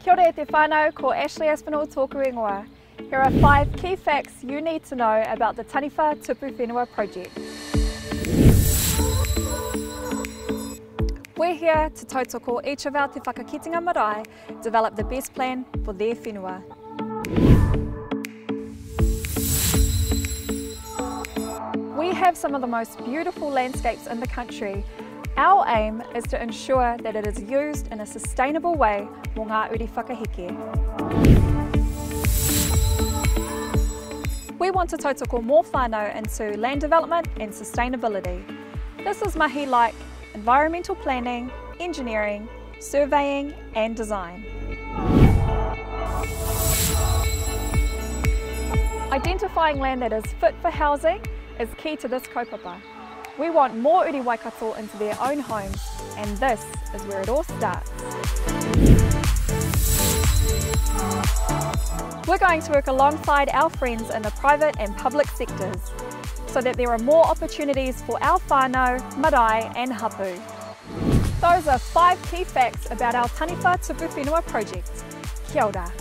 Kia ora te whānau, ko Ashlee Aspinal tōku ingoa. Here are five key facts you need to know about the Taniwha Tupu Whenua project. We're here to tautoko each of our te whakakitenga marae develop the best plan for their whenua. We have some of the most beautiful landscapes in the country. Our aim is to ensure that it is used in a sustainable way mō ngā uri whakaheke. We want to tautoko more whānau into land development and sustainability. This is mahi like environmental planning, engineering, surveying and design. Identifying land that is fit for housing is key to this kaupapa. We want more uri waikato into their own homes and this is where it all starts. We're going to work alongside our friends in the private and public sectors so that there are more opportunities for our whānau, marae and hapu. Those are five key facts about our Taniwha Tupu Whenua project. Kia ora.